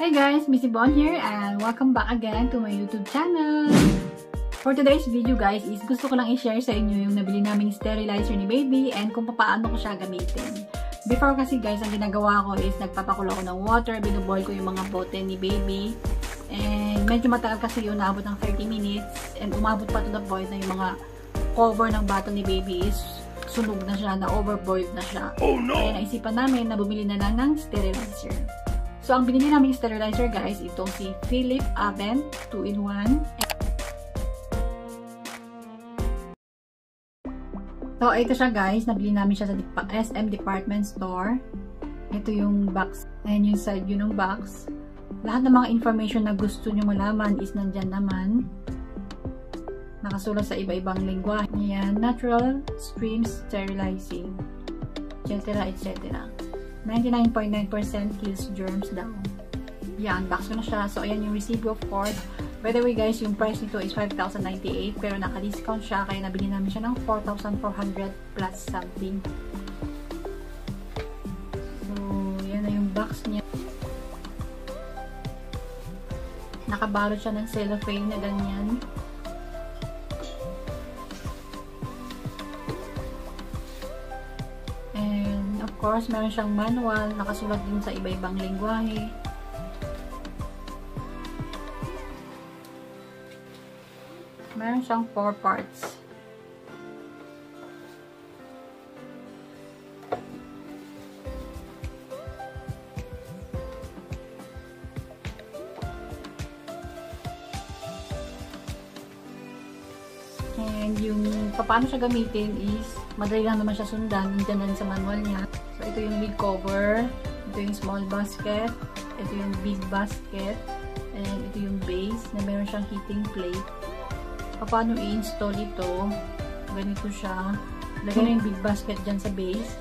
Hey guys, Missy Bon here and welcome back again to my YouTube channel. For today's video guys is gusto ko lang i-share sa inyo yung nabili naming sterilizer ni baby and kung paano ko siya gamitin. Before kasi guys, ang ginagawa ko is nagpapakulo ko ng water, binuboil ko yung mga bote ni baby. And medyo matagal kasi yun, naabot ng 30 minutes and umabot pa to the point na yung mga cover ng bottle ni baby is sunog na siya, na overboiled na siya. Oh no! Kaya naisipan namin na bumili na lang ng sterilizer. So, ang binili namin sterilizer guys, itong si Philip Aven 2-in-1. So, ito siya guys. Nabili namin siya sa SM Department Store. Ito yung box. Ayan yung side yun ng box. Lahat ng mga information na gusto nyo malaman is nandyan naman. Nakasulat sa iba-ibang lingwa. Ayan, natural stream sterilizing, etc. etc. 99.9% kills germs daw. Yan, box na siya. So, ayan yung resibo of course. By the way guys, yung price nito is 5,098 pero naka-discount siya kaya nabili namin siya ng 4,400 plus something. So, yan na yung box niya. Nakabalot siya ng cellophane na ganyan. Course, meron siyang manual, nakasulat din sa iba-ibang lingwahe. Meron siyang 4 parts. And yung paano siya gamitin is madali lang naman siya sundan. Nandiyan na sa manual niya. So, ito yung lid cover. Ito yung small basket. Ito yung big basket. And ito yung base na meron siyang heating plate. Paano i-install ito? Ganito siya. Lagyan mo yung big basket dyan sa base.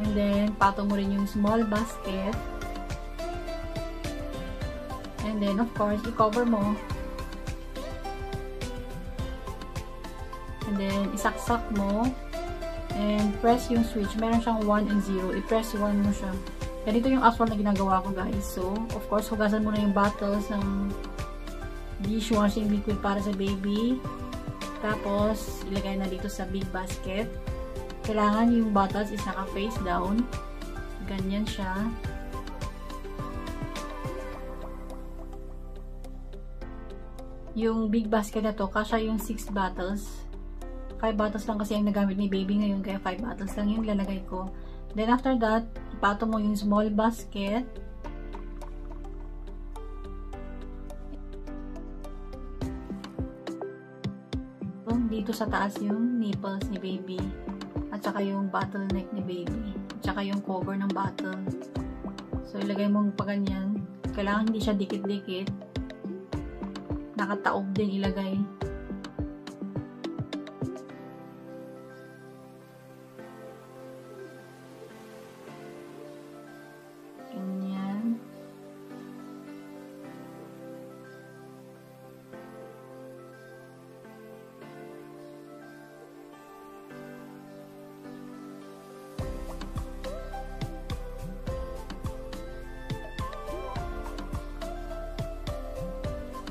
And then, patong mo rin yung small basket. And then, of course, i-cover mo And then, isaksak mo. And press yung switch. Meron siyang 1 and 0. I-press 1 mo siya. Ganito yung actual na ginagawa ko guys. So, of course, hugasan mo na yung bottles ng dishwashing liquid para sa baby. Tapos, ilagay na dito sa big basket. Kailangan yung bottles is naka-face down. Ganyan siya. Yung big basket na to, kasha yung 6 bottles 5 bottles lang kasi ang nagamit ni baby ngayon, kaya 5 bottles lang yung lalagay ko. Then after that, ipato mo yung small basket. Dito sa taas yung nipples ni baby. At saka yung bottleneck ni baby. At saka yung cover ng bottle. So, ilagay mo pa ganyan. Kailangan hindi siya dikit-dikit. Nakataob din ilagay.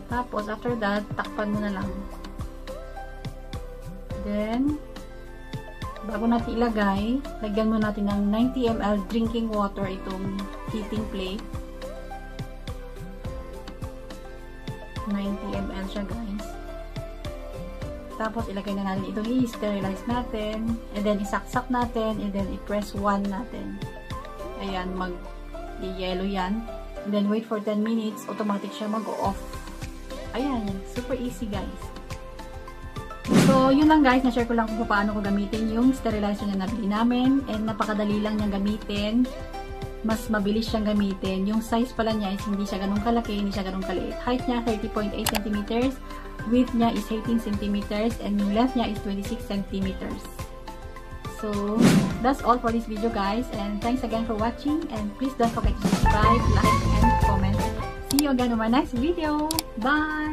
Tapos, after that, takpan mo na lang. Then, bago natin ilagay, lagyan mo natin ng 90 ml drinking water itong heating plate. 90 ml siya guys. Tapos, ilagay na natin itong i-sterilize natin. And then, isaksak natin. And then, i-press 1 natin. Ayan, mag-yellow yan. And then, wait for 10 minutes. Automatic siya mag-off. Super easy guys. So, yun lang guys, na-share ko lang kung paano ko gamitin yung sterilizer na nabili namin. And napakadali lang niyang gamitin. Mas mabilis siyang gamitin. Yung size pala niya is hindi siya ganun kalaki, hindi siya ganun kaliit. Height niya 30.8 cm. Width niya is 18 cm. And yung length niya is 26 cm. So, that's all for this video guys. And thanks again for watching. And please don't forget to subscribe, like, and comment. See you again on my next video. Bye!